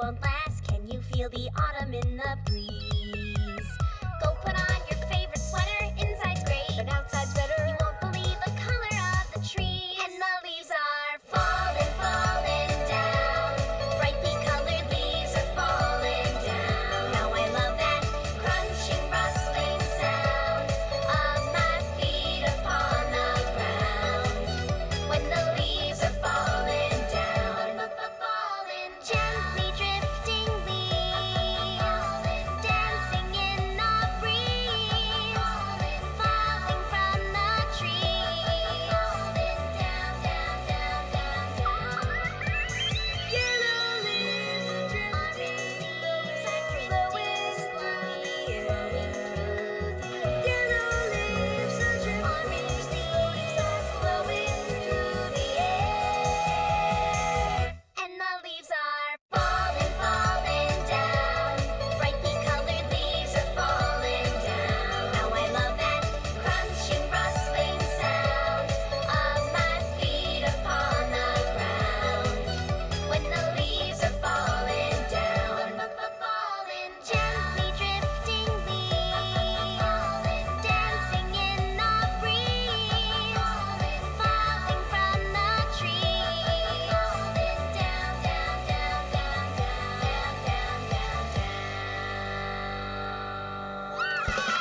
Can you feel the autumn in the Woo!